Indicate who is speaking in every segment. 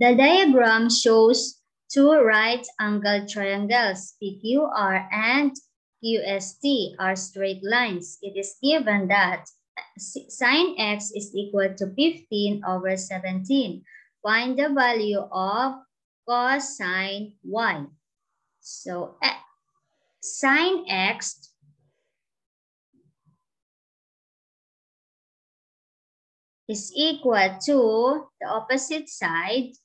Speaker 1: The diagram shows two right-angled triangles, PQR and QST are straight lines. It is given that sine x is equal to 15 over 17. Find the value of cosine y. So eh, sine x is equal to the opposite side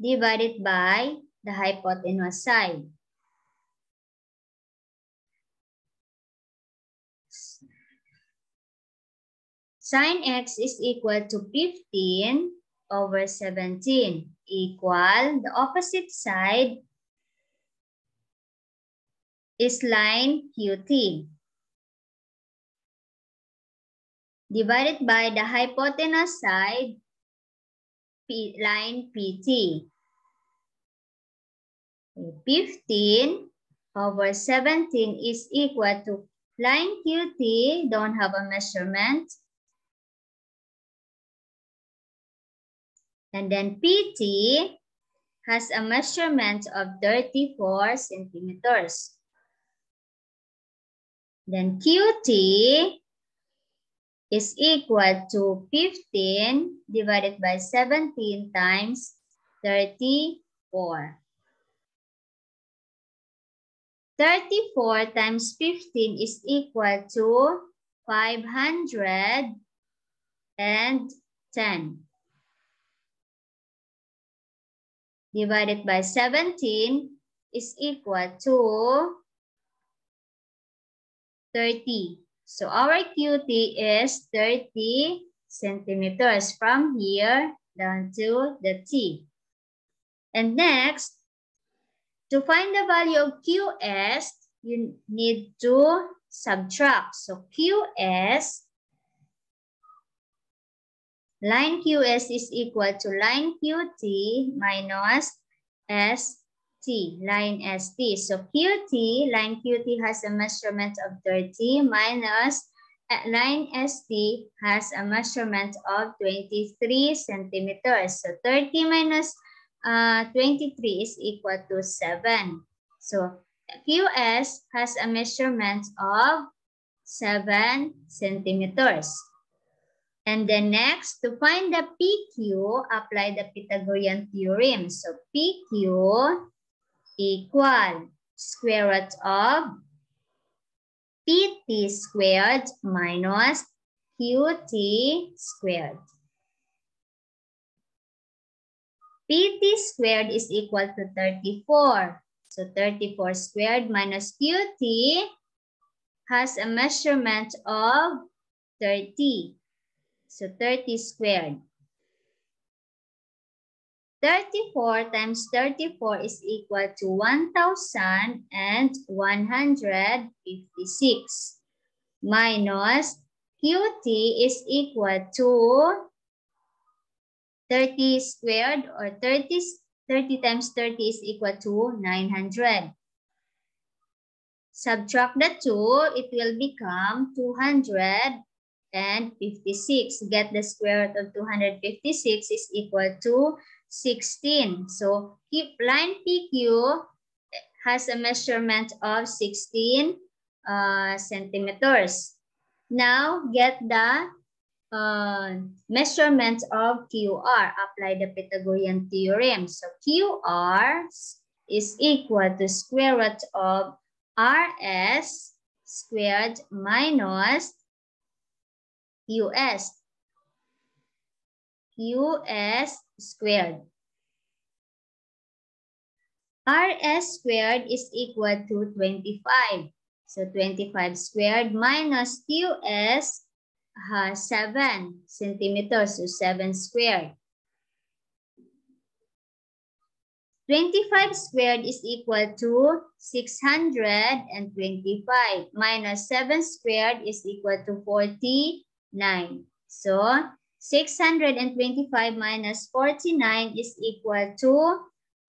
Speaker 1: divided by the hypotenuse side. Sine x is equal to 15 over 17 equal the opposite side is line QT divided by the hypotenuse side P, line PT. 15 over 17 is equal to line QT, don't have a measurement. And then PT has a measurement of 34 centimeters. Then QT is equal to 15 divided by 17 times 34. 34 times 15 is equal to 510. Divided by 17 is equal to 30. So our QT is 30 centimeters from here down to the T. And next, to find the value of QS, you need to subtract. So QS, line QS is equal to line QT minus ST, line ST. So QT, line QT has a measurement of 30 minus uh, line ST has a measurement of 23 centimeters. So 30 minus uh, 23 is equal to 7. So QS has a measurement of 7 centimeters. And then next, to find the PQ, apply the Pythagorean theorem. So PQ equal square root of pt squared minus qt squared. Pt squared is equal to 34. So 34 squared minus qt has a measurement of 30. So 30 squared. 34 times 34 is equal to 1,156 minus QT is equal to 30 squared or 30, 30 times 30 is equal to 900. Subtract the 2, it will become 256. Get the square root of 256 is equal to 16. So keep line PQ has a measurement of 16 uh, centimeters. Now get the uh, measurements of QR. Apply the Pythagorean theorem. So QR is equal to square root of RS squared minus QS. QS squared. RS squared is equal to 25. So 25 squared minus QS has 7 centimeters, so 7 squared. 25 squared is equal to 625 minus 7 squared is equal to 49. So 625 minus 49 is equal to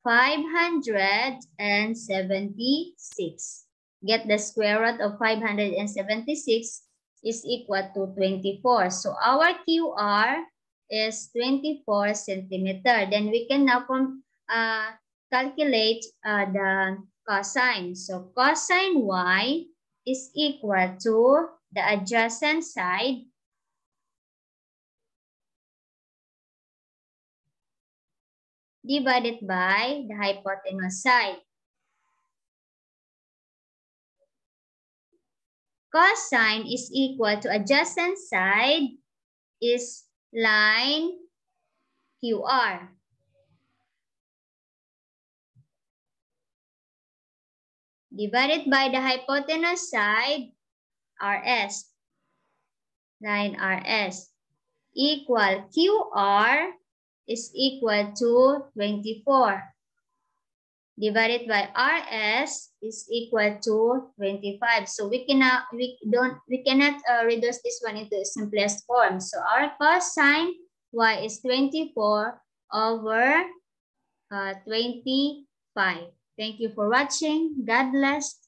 Speaker 1: 576. Get the square root of 576 is equal to 24. So our QR is 24 centimeter. Then we can now uh, calculate uh, the cosine. So cosine y is equal to the adjacent side divided by the hypotenuse side. Cosine is equal to adjacent side is line QR. Divided by the hypotenuse side, RS. Line RS equal QR is equal to 24 divided by RS is equal to 25. So we cannot we don't we cannot uh, reduce this one into the simplest form. So our cosine y is 24 over uh, 25. Thank you for watching. God bless.